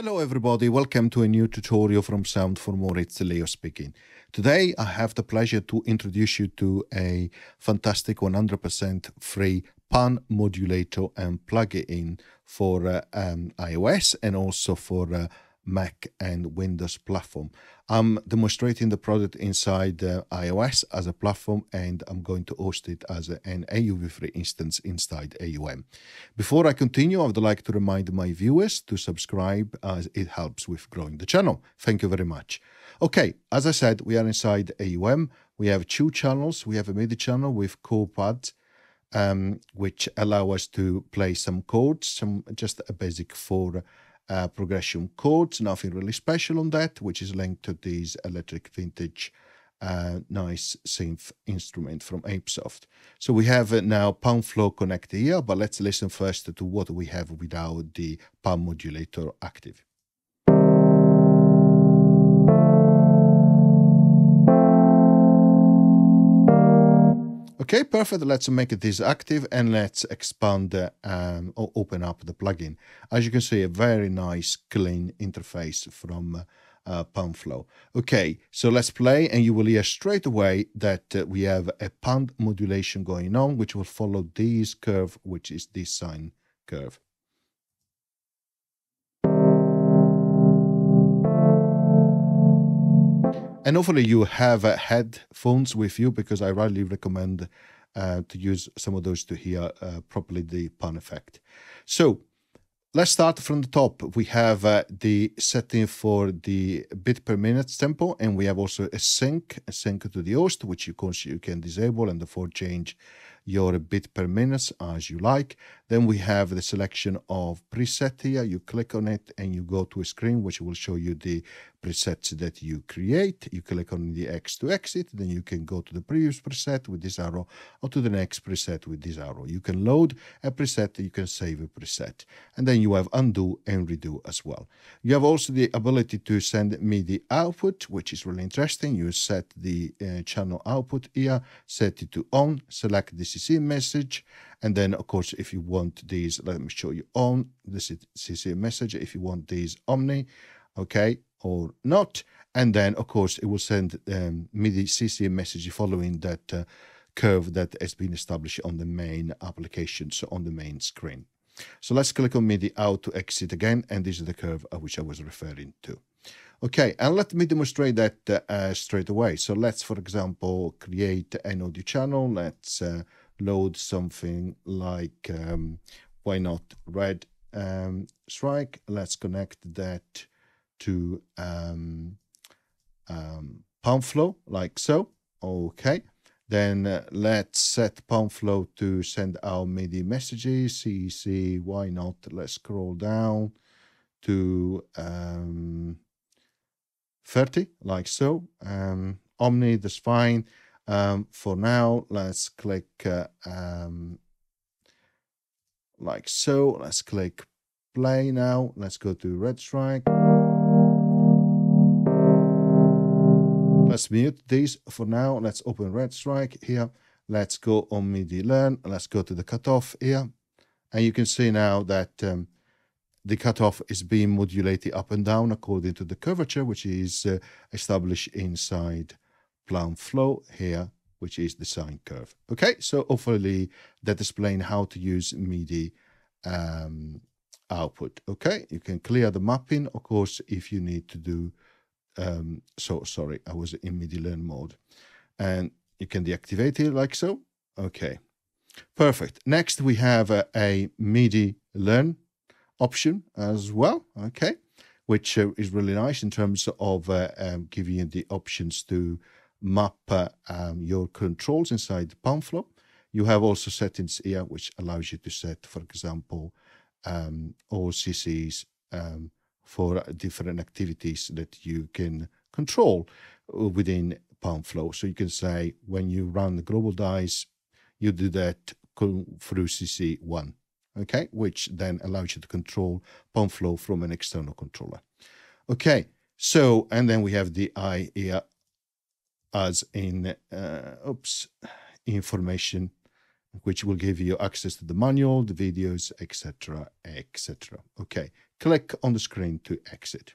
Hello everybody, welcome to a new tutorial from Sound for More, it's Leo speaking. Today I have the pleasure to introduce you to a fantastic 100% free pan modulator and plugin for uh, um, iOS and also for uh, Mac and Windows platform. I'm demonstrating the product inside uh, iOS as a platform and I'm going to host it as a, an AUV3 instance inside AUM. Before I continue, I would like to remind my viewers to subscribe as it helps with growing the channel. Thank you very much. Okay, as I said, we are inside AUM. We have two channels. We have a MIDI channel with chord pads, um, which allow us to play some chords, some just a basic for uh, progression chords, nothing really special on that, which is linked to this electric vintage uh, nice synth instrument from Apesoft. So we have uh, now Panflow connected here, but let's listen first to what we have without the Pan modulator active. Okay, perfect. Let's make this active and let's expand um, or open up the plugin. As you can see, a very nice clean interface from uh, Panflow. Okay, so let's play and you will hear straight away that uh, we have a pan modulation going on, which will follow this curve, which is this sine curve. And hopefully you have uh, headphones with you because I really recommend uh, to use some of those to hear uh, properly the pan effect. So let's start from the top. We have uh, the setting for the bit per minute tempo, and we have also a sync, a sync to the host, which you can, you can disable and therefore change your bit per minute as you like. Then we have the selection of preset here. You click on it and you go to a screen which will show you the presets that you create. You click on the X to exit, then you can go to the previous preset with this arrow or to the next preset with this arrow. You can load a preset, you can save a preset. And then you have undo and redo as well. You have also the ability to send MIDI output, which is really interesting. You set the uh, channel output here, set it to on, select the CC message, and then, of course, if you want these, let me show you on the CC message. If you want these Omni, okay, or not. And then, of course, it will send um, MIDI CC message following that uh, curve that has been established on the main application, so on the main screen. So let's click on MIDI out to exit again, and this is the curve which I was referring to. Okay, and let me demonstrate that uh, straight away. So let's, for example, create an audio channel. Let's uh, load something like, um, why not, red um, strike. Let's connect that to um, um, Panflow like so. Okay. Then uh, let's set Panflow to send out MIDI messages. CC, why not? Let's scroll down to um, 30 like so. Um, Omni, that's fine. Um, for now, let's click uh, um, like so. Let's click play now. Let's go to Red Strike. Let's mute these for now. Let's open Red Strike here. Let's go on MIDI Learn. Let's go to the cutoff here. And you can see now that um, the cutoff is being modulated up and down according to the curvature, which is uh, established inside Panflow here, which is the sine curve. Okay, so hopefully that explains how to use MIDI um, output. Okay, you can clear the mapping, of course, if you need to do, um, so sorry, I was in MIDI learn mode. And you can deactivate it like so. Okay, perfect. Next, we have a, a MIDI learn option as well. Okay, which uh, is really nice in terms of uh, um, giving you the options to map uh, um, your controls inside Panflow. You have also settings here which allows you to set, for example, um, OCCs um, for different activities that you can control within Panflow. So you can say when you run the global dice, you do that through CC1, okay, which then allows you to control Panflow from an external controller. Okay, so, and then we have the I here as in, uh, oops, information, which will give you access to the manual, the videos, etc., etc. Okay, click on the screen to exit.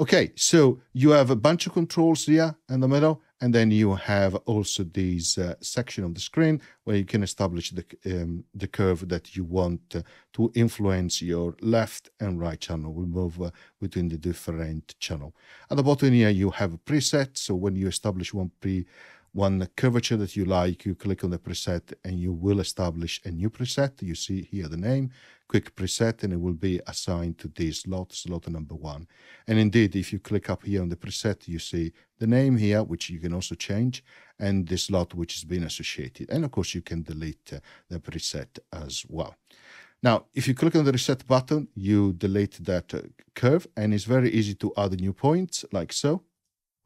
Okay, so you have a bunch of controls here in the middle, and then you have also this uh, section of the screen where you can establish the, um, the curve that you want uh, to influence your left and right channel. We move uh, between the different channel. At the bottom here, you have a preset. So when you establish one pre one curvature that you like, you click on the preset and you will establish a new preset. You see here the name, quick preset, and it will be assigned to this slot, slot number one. And indeed, if you click up here on the preset, you see the name here, which you can also change, and the slot which has been associated. And of course, you can delete uh, the preset as well. Now, if you click on the reset button, you delete that uh, curve, and it's very easy to add new points like so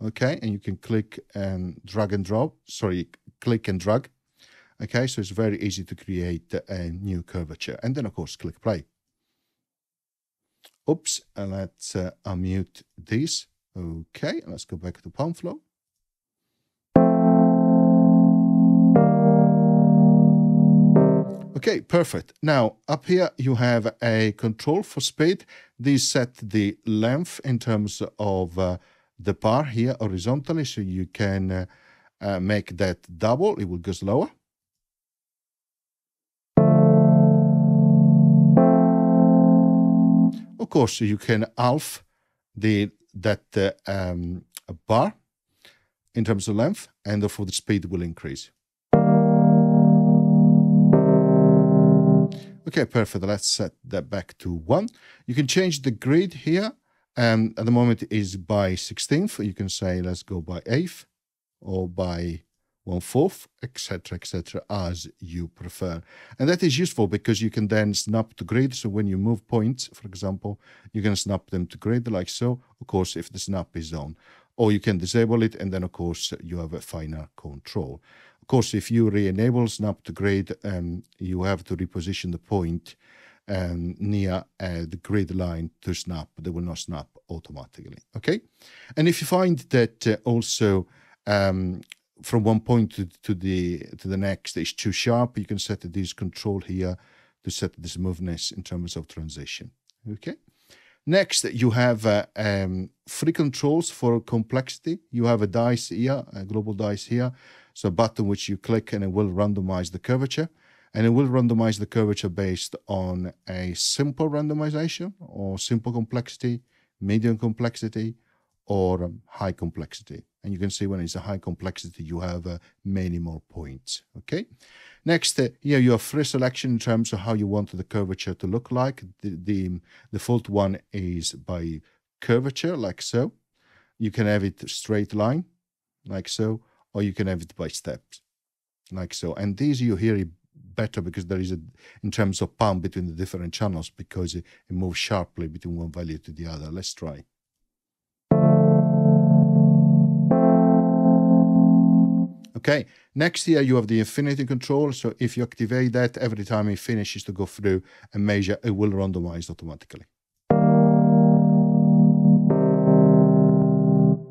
okay and you can click and drag and drop. Sorry click and drag. Okay so it's very easy to create a new curvature. And then of course click play. Oops and let's uh, unmute this. Okay let's go back to Panflow Okay, perfect. Now, up here you have a control for speed. These set the length in terms of uh, the bar here horizontally so you can uh, uh, make that double. It will go slower. Of course, you can half the that uh, um, bar in terms of length, and therefore the speed will increase. Okay, perfect. Let's set that back to one. You can change the grid here and at the moment is by 16th. You can say, let's go by 8th or by one fourth, etc., etc., as you prefer. And that is useful because you can then snap to grid. So when you move points, for example, you can snap them to grid like so, of course, if the snap is on. Or you can disable it, and then, of course, you have a finer control. Of course, if you re-enable snap to grid, um, you have to reposition the point um, near uh, the grid line to snap. They will not snap automatically. Okay, and if you find that uh, also um, from one point to, to the to the next is too sharp, you can set this control here to set the smoothness in terms of transition. Okay. Next, you have uh, um, free controls for complexity. You have a dice here, a global dice here. So a button which you click and it will randomize the curvature and it will randomize the curvature based on a simple randomization or simple complexity, medium complexity, or um, high complexity. And you can see when it's a high complexity, you have uh, many more points. Okay. Next, uh, here you have free selection in terms of how you want the curvature to look like. The, the default one is by curvature, like so. You can have it straight line, like so, or you can have it by steps, like so. And these you hear better because there is a in terms of pump between the different channels because it, it moves sharply between one value to the other. Let's try. Okay, next here you have the infinity control. So if you activate that, every time it finishes to go through a measure, it will randomize automatically.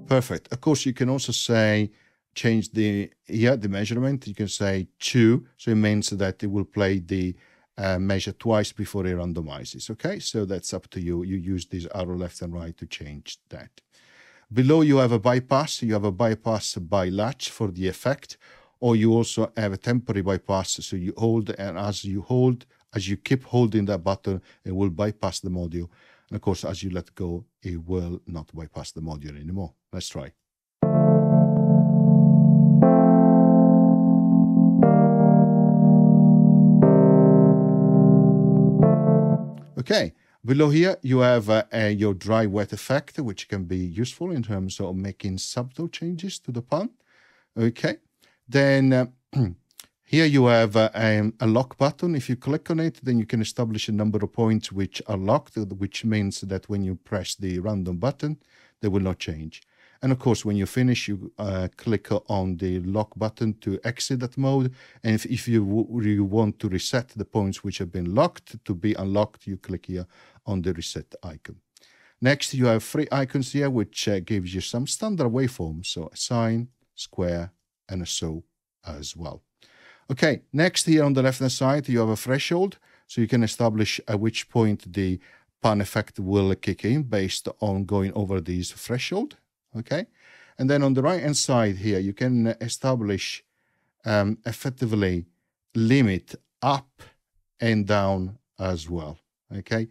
Perfect. Of course, you can also say change the yeah the measurement. You can say two, so it means that it will play the uh, measure twice before it randomizes. Okay, so that's up to you. You use this arrow left and right to change that. Below you have a bypass. You have a bypass by latch for the effect, or you also have a temporary bypass. So you hold, and as you hold, as you keep holding that button, it will bypass the module. And of course, as you let go, it will not bypass the module anymore. Let's try. Okay, below here you have uh, uh, your dry wet effect, which can be useful in terms of making subtle changes to the pan. Okay, then uh, here you have uh, um, a lock button. If you click on it, then you can establish a number of points which are locked, which means that when you press the random button, they will not change. And of course, when you finish, you uh, click on the lock button to exit that mode. And if, if you, you want to reset the points which have been locked to be unlocked, you click here on the reset icon. Next, you have three icons here, which uh, gives you some standard waveforms. So a sine, square, and a saw as well. Okay, next here on the left-hand side, you have a threshold. So you can establish at which point the pan effect will kick in based on going over this threshold. Okay. And then on the right hand side here, you can establish um, effectively limit up and down as well. Okay.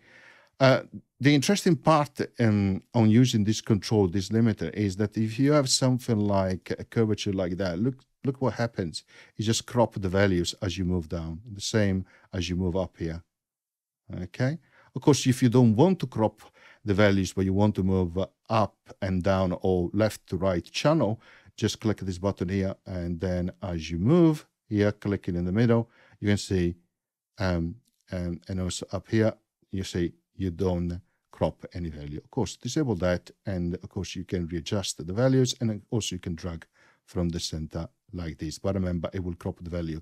Uh, the interesting part um, on using this control, this limiter, is that if you have something like a curvature like that, look look what happens. You just crop the values as you move down, the same as you move up here. Okay. Of course, if you don't want to crop the values, where you want to move up and down or left to right channel, just click this button here. And then as you move here, clicking in the middle, you can see, um, and, and also up here, you see you don't crop any value. Of course, disable that. And of course, you can readjust the values and also you can drag from the center like this. But remember, it will crop the value,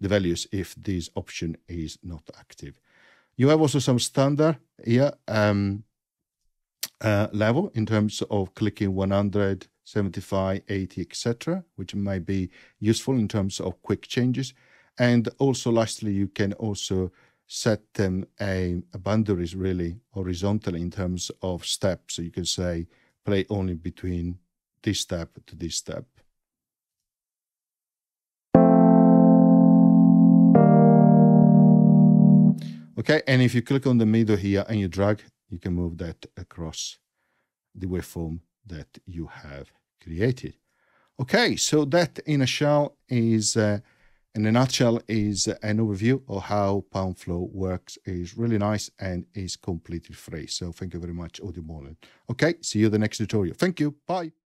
the values if this option is not active. You have also some standard here um, uh, level in terms of clicking 100, 75, 80, etc., which might be useful in terms of quick changes. And also, lastly, you can also set them a, a boundaries really horizontally in terms of steps. So you can say play only between this step to this step. Okay, and if you click on the middle here and you drag, you can move that across the waveform that you have created. Okay, so that in a shell is, uh, in a nutshell, is an overview of how Panflow works. is really nice and is completely free. So thank you very much, Audio Okay, see you in the next tutorial. Thank you. Bye.